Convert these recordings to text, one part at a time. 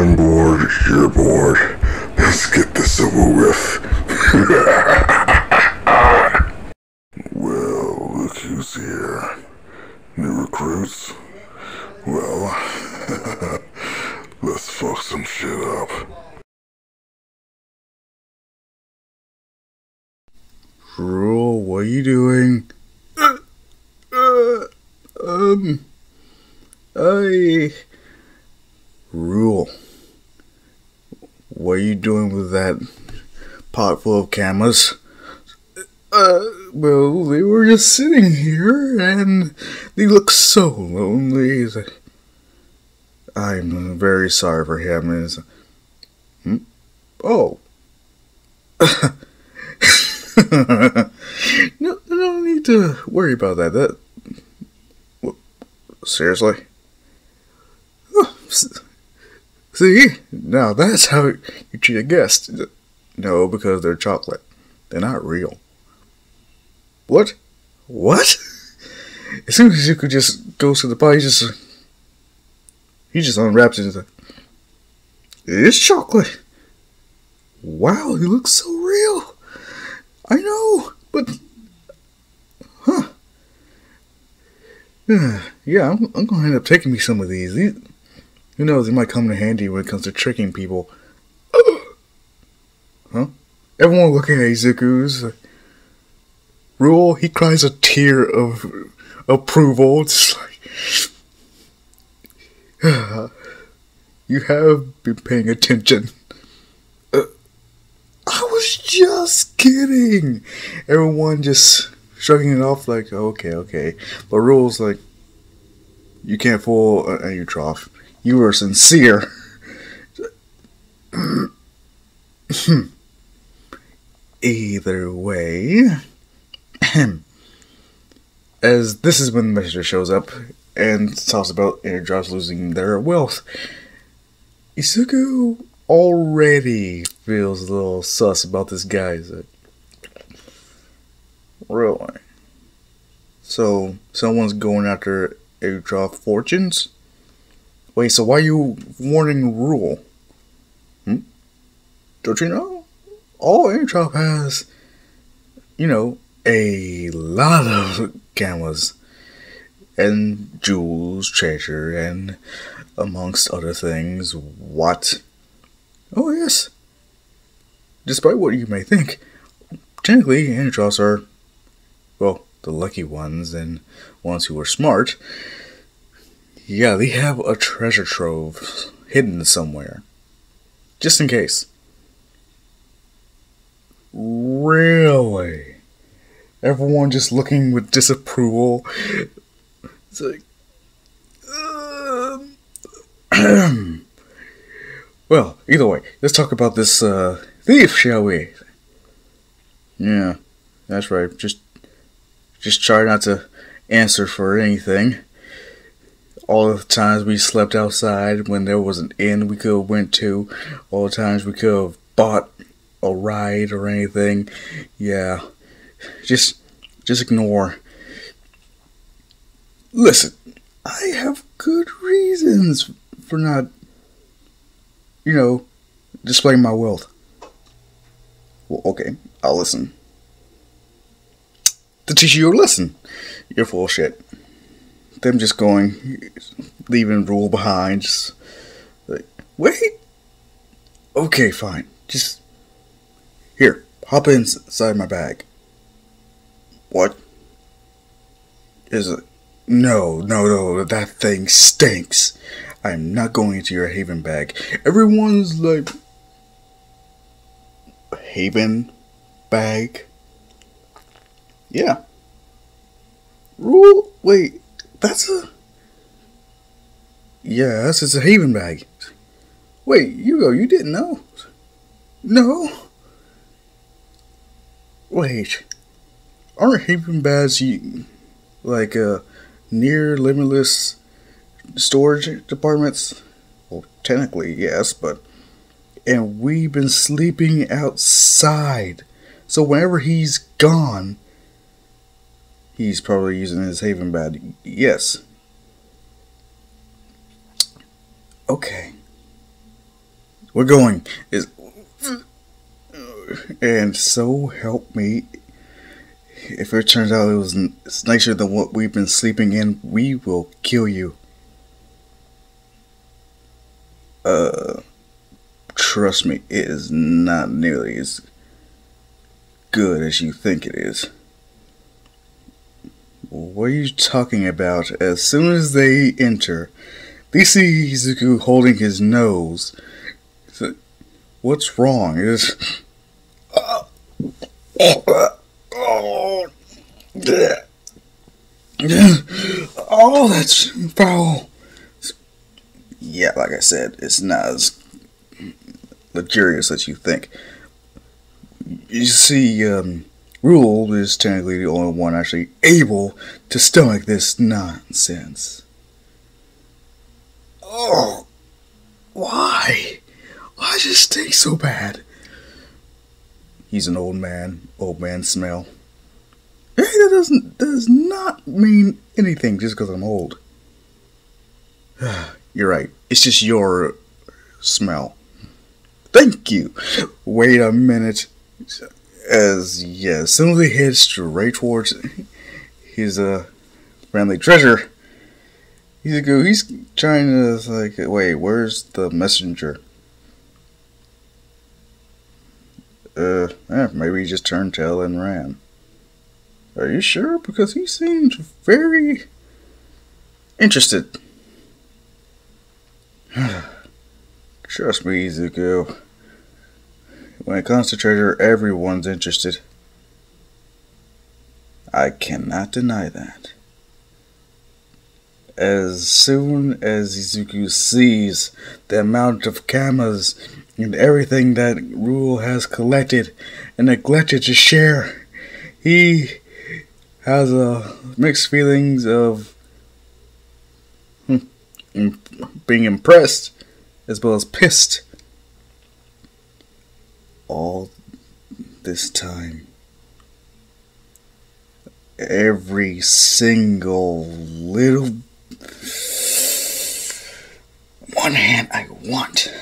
I'm bored, you're bored. Let's get this over with. well, look who's here. New recruits? Well, let's fuck some shit up. Ruel, what are you doing? Uh, uh, um, I. Ruel, what are you doing with that pot full of kamas? Uh, well, they were just sitting here and they look so lonely. I'm very sorry for him. Is hmm? Oh. no, no need to worry about that. That seriously. Oh, see, now that's how you treat a guest. No, because they're chocolate. They're not real. What? What? As soon as you could just go to the bar, he just he just unwraps it. Like, it is chocolate. Wow, he looks so real. I know, but huh? Yeah, I'm, I'm gonna end up taking me some of these. these. Who knows? it might come in handy when it comes to tricking people. huh? Everyone looking at Izuku's Ruel. He cries a tear of approval. It's like you have been paying attention. Uh, I was just kidding. Everyone just shrugging it off like, okay, okay. But Ruel's like, you can't fool uh, uh, a, a trough. You were sincere. Either way, as this is when the messenger shows up and talks about airdrops losing their wealth, Izuku already feels a little sus about this guy. It really? So someone's going after airdrop fortunes. Wait, so why are you warning Ruel? Hmm? Don't you know? All airdrop has, you know, a lot of kamas and jewels, treasure, and amongst other things. What? Oh, yes. Despite what you may think, technically, airdrops are, the lucky ones and ones who are smart. Yeah, they have a treasure trove hidden somewhere. Just in case. Really? Everyone just looking with disapproval. It's like. Um, well, either way, let's talk about this uh, thief, shall we? Yeah, that's right. Just, just try not to answer for anything. All the times we slept outside when there was an inn we could have went to, all the times we could have bought a ride or anything. Yeah, just, just ignore. Listen, I have good reasons for not you know, displaying my wealth. Well, okay, I'll listen. To teach you a lesson. You're full of shit. Them just going, leaving Ruel behind. Just like, wait. Okay, fine. Just here, hop inside my bag. What? Is it? No, no, no. That thing stinks. I'm not going into your Haven bag. Everyone's like, Haven bag? Yeah. Ruel? Wait, that's a. Yes, it's a Haven bag. Wait, Yugo, you didn't know? No. Wait. Aren't Haven bags like uh, near limitless storage departments? Well, technically, yes, but. And we've been sleeping outside. So whenever he's gone, he's probably using his Haven bag. Yes. Okay. we're going. Is and so help me. If it turns out it was nicer than what we've been sleeping in, we will kill you. Uh, trust me, it is not nearly as good as you think it is. What are you talking about? As soon as they enter, they see Izuku holding his nose. What's wrong? Is oh, that's foul. Yeah, like I said, it's not as luxurious as you think. You see, um, Ruel is technically the only one actually able to stomach this nonsense. Oh, why? Why does stink so bad? He's an old man, old man smell. Hey, that doesn't does not mean anything just because I'm old. You're right. It's just your smell. Thank you. Wait a minute. As yeah, as soon as he heads straight towards his uh friendly treasure, he's go. He's trying to like, wait, where's the messenger? Uh, eh, maybe he just turned tail and ran. Are you sure? Because he seemed very interested. Trust me, Izuku. When it comes to treasure, everyone's interested. I cannot deny that. As soon as Izuku sees the amount of kamas and everything that Ruel has collected and neglected to share, he has a mixed feelings of hmm, being impressed as well as pissed all this time. Every single little one hand I want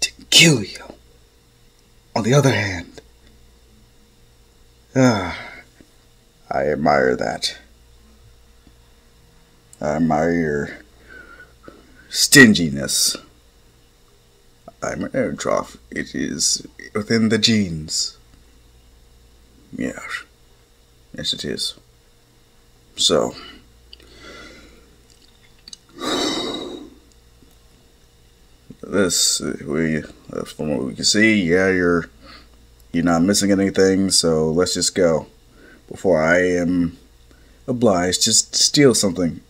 to kill you. On the other hand, ah, I admire that. I admire your stinginess. I'm an. It is within the genes. Yes. Yes, it is. So. This, we, uh, from what we can see, yeah, you're, you're not missing anything, so let's just go. Before I am obliged to steal something.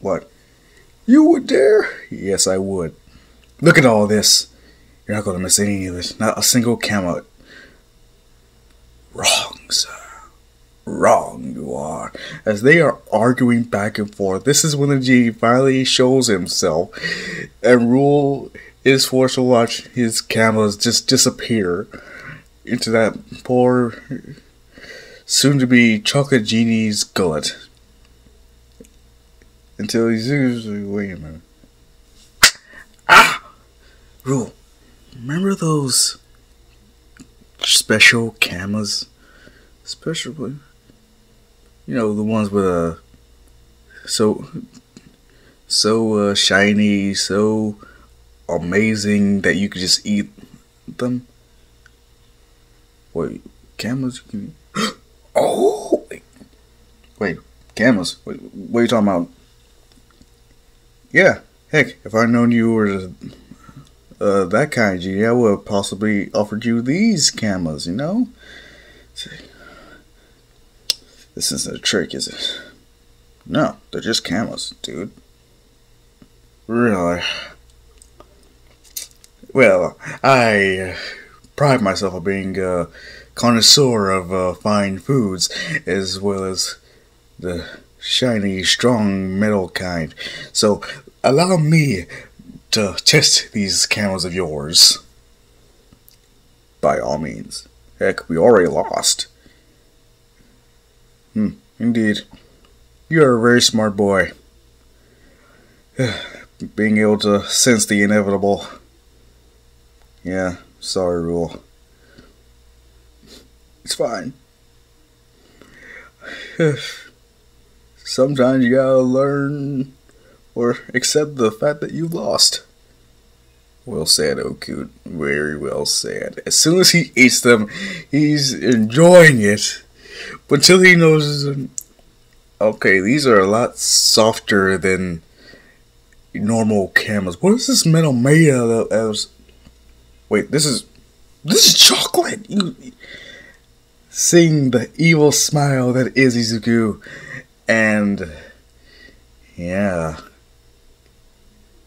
what? You would dare? Yes, I would. Look at all this. You're not going to miss any of this. Not a single kama. Wrong, sir. Wrong you are. As they are arguing back and forth, this is when the genie finally shows himself, and Ruel is forced to watch his kamas just disappear into that poor, soon to be chocolate genie's gullet until he's usually, wait a minute. Ah! Ruel, remember those special kamas? Special, you know, the ones with a so so uh, shiny, so amazing that you could just eat them. Wait, kamas you can. oh, wait, wait, kamas. Wait, what are you talking about? Yeah, heck, if I'd known you were uh, that kind of genie, I would have possibly offered you these kamas, you know? This isn't a trick, is it? No, they're just kamas, dude. Really? Well, I uh, pride myself on being a connoisseur of uh, fine foods, as well as the shiny, strong metal kind. So allow me to test these kamas of yours. By all means. Heck, we already lost. Hmm, indeed. You're a very smart boy. being able to sense the inevitable. Yeah, sorry, Ruel. It's fine. Sometimes you gotta learn or accept the fact that you lost. Well said, Okut. Very well said. As soon as he eats them, he's enjoying it. But until he knows, okay, these are a lot softer than normal kamas. What is this metal made out of? Wait, this is this is chocolate. You seeing the evil smile that is Izuku, and yeah,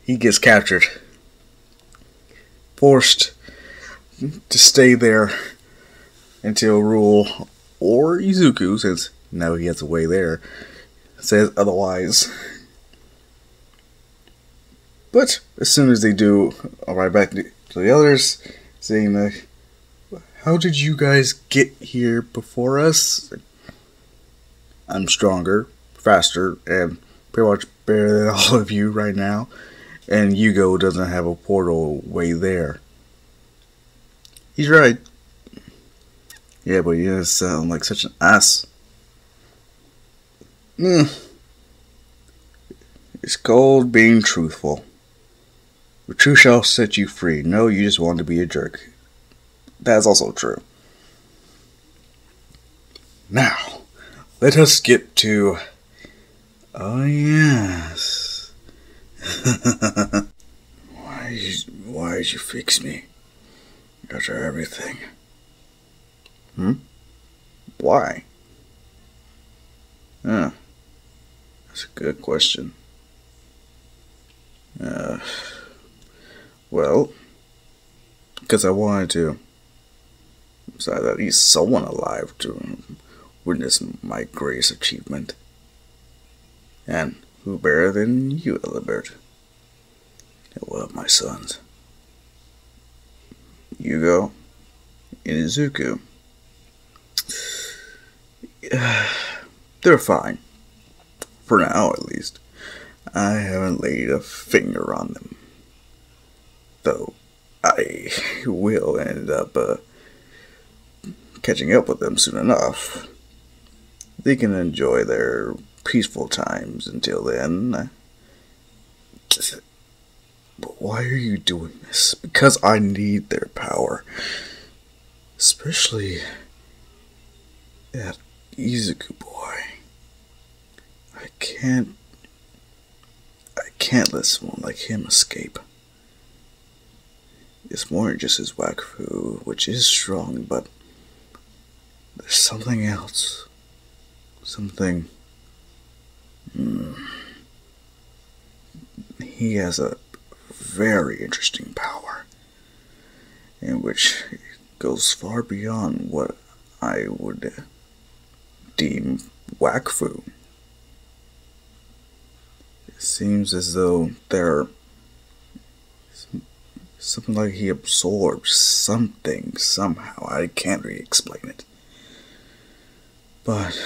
he gets captured, forced to stay there until Ruel or Izuku, since now he has a way there, says otherwise. But as soon as they do, I'll back to the others, saying that, how did you guys get here before us? I'm stronger, faster, and pretty much better than all of you right now. And Yugo doesn't have a portal way there. He's right. Yeah, but you sound like such an ass. Mm. It's called being truthful. The truth shall set you free. No, you just want to be a jerk. That's also true. Now, let us get to. Oh, yes. why, did, why did you fix me? After everything. Hmm? Why? Huh. That's a good question. Uh. Well, because I wanted to. So that at least someone alive to witness my greatest achievement. And who better than you, Elibert? One of my sons. Yugo and Izuku. They're fine. For now, at least. I haven't laid a finger on them though I will end up uh, catching up with them soon enough. They can enjoy their peaceful times until then. But why are you doing this? Because I need their power. Especially that Izuku boy. I can't. I can't let someone like him escape. It's more just his wakfu, which is strong, but there's something else. Something. Mm, he has a very interesting power, in which goes far beyond what I would deem wakfu. It seems as though there Something like he absorbs something somehow. I can't really explain it. But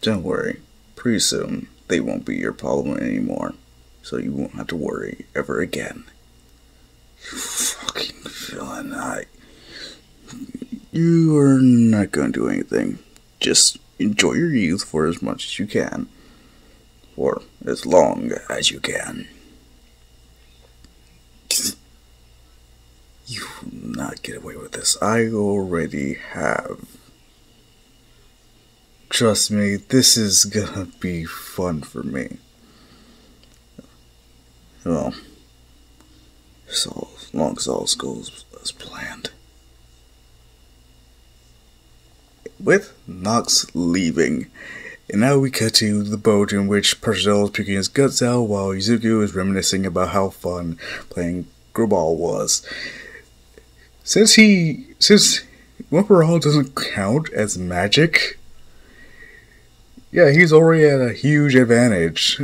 don't worry. Pretty soon they won't be your problem anymore. So you won't have to worry ever again. You fucking villain. I. You are not going to do anything. Just enjoy your youth for as much as you can. For as long as you can. You will not get away with this. I already have. Trust me, this is gonna be fun for me. Well, so as long as all goes as planned. With Nox leaving, and now we cut to the boat in which Parcel is puking his guts out while Izuku is reminiscing about how fun playing Grubal was. Since he since Whipperall doesn't count as magic, yeah, he's already at a huge advantage.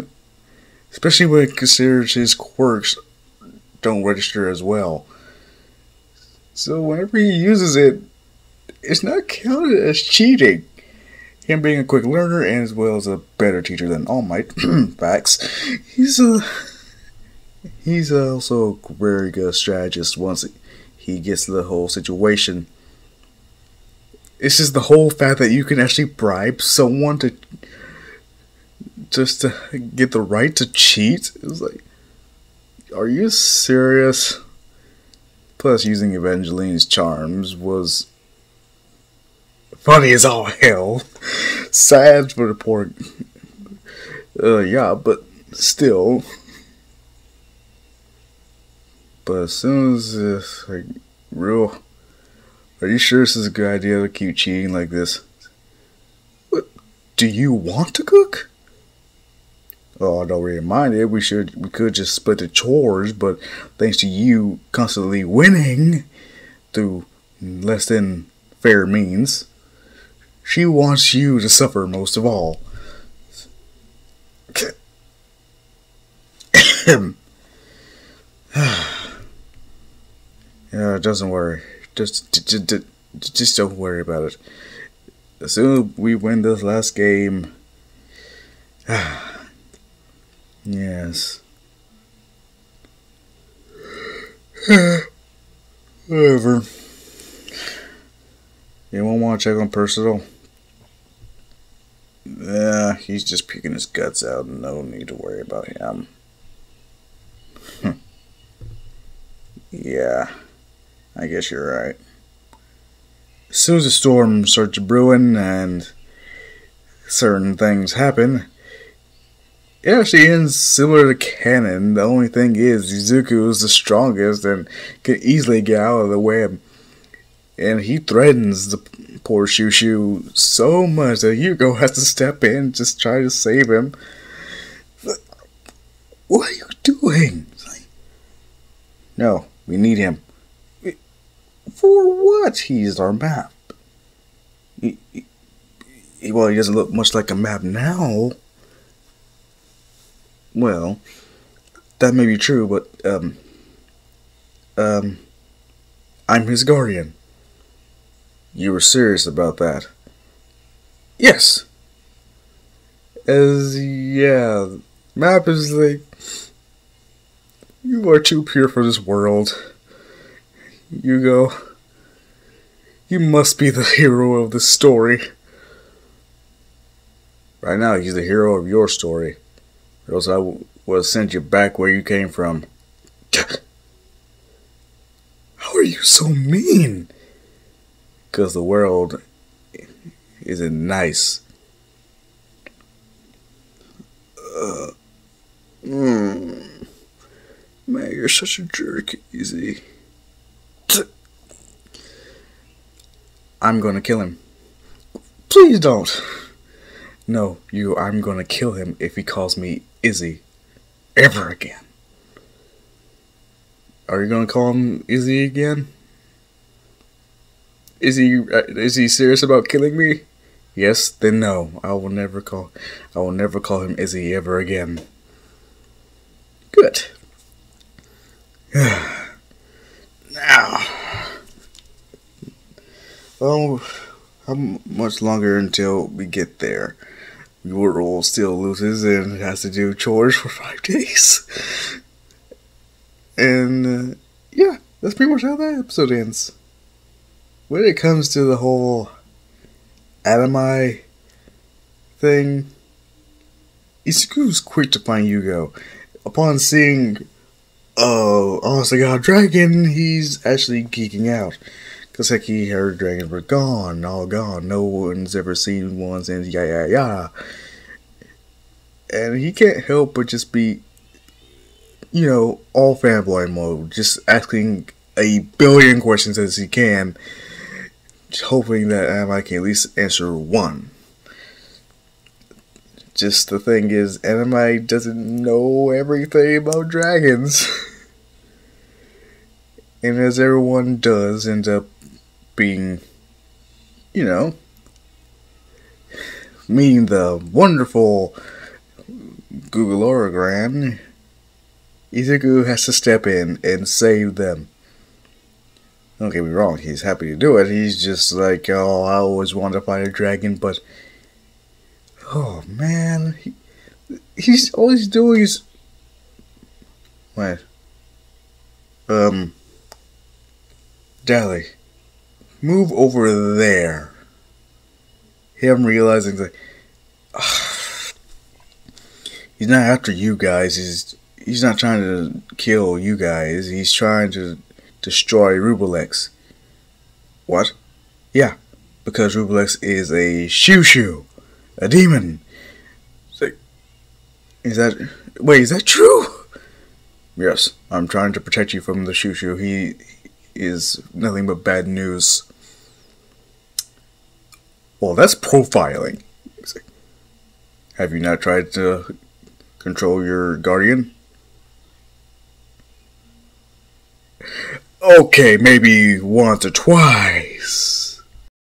Especially when it considers his quirks don't register as well. So whenever he uses it, it's not counted as cheating. him being a quick learner and as well as a better teacher than All Might, facts, he's a he's also a very good strategist once he gets the whole situation. It's just the whole fact that you can actually bribe someone to just to get the right to cheat. It's like, are you serious? Plus, using Evangelyne's charms was funny as all hell. Sad for the poor. Uh, yeah, but still. But as soon as it's like real, are you sure this is a good idea to keep cheating like this? What? Do you want to cook? Oh, I don't really mind it. We should, we could just split the chores, but thanks to you constantly winning through less than fair means, she wants you to suffer most of all. yeah, it doesn't worry. Just, just, just don't worry about it. As soon as we win this last game. Yes. Whatever. Anyone want to check on Percival? Yeah, he's just puking his guts out. No need to worry about him. yeah, I guess you're right. As soon as the storm starts brewing and certain things happen, it actually ends similar to canon. The only thing is, Izuku is the strongest and can easily get out of the web. And he threatens the poor Shushu so much that Yugo has to step in just try to save him. What are you doing? No, we need him. For what? He's our map. He, he, well, he doesn't look much like a map now. Well, that may be true, but um, um, I'm his guardian. You were serious about that? Yes. As yeah, map is like you are too pure for this world. You go. You must be the hero of the story. Right now, he's the hero of your story or else I would have sent you back where you came from. How are you so mean? Because the world isn't nice. Uh, mm, man, you're such a jerk, Izzy. I'm gonna kill him. Please don't. No, you, I'm gonna kill him if he calls me Izzy ever again. Are you gonna call him Izzy again? Is he uh, is he serious about killing me? Yes, then no. I will never call I will never call him Izzy ever again. Good. now, oh, how much longer until we get there? Ural still loses and has to do chores for five days. And uh, yeah, that's pretty much how that episode ends. When it comes to the whole Adamaï thing, Izuku's quick to find Yugo. Upon seeing, oh, honest to God, dragon, he's actually geeking out. Cause like he heard dragons were gone, all gone. No one's ever seen one since yeah yeah yeah. And he can't help but just be, you know, all fanboy mode, just asking a billion questions as he can, hoping that I can at least answer one. Just the thing is, Adamaï doesn't know everything about dragons. and as everyone does end up being, you know, meeting the wonderful Grougaloragran, Izuku has to step in and save them. Don't get me wrong, he's happy to do it. He's just like, oh, I always wanted to fight a dragon, but Oh man, he, he's all he's doing is what? Um, Dally, move over there. Him realizing that he's not after you guys. He's he's not trying to kill you guys. He's trying to destroy Rubilax. What? Yeah, because Rubilax is a Shushu, a demon. Like, is that wait? Is that true? Yes, I'm trying to protect you from the Shushu. He is nothing but bad news. Well, that's profiling. Have you not tried to control your guardian? Okay, maybe once or twice.